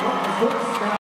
Vamos, vamos.